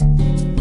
Música